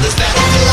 understand.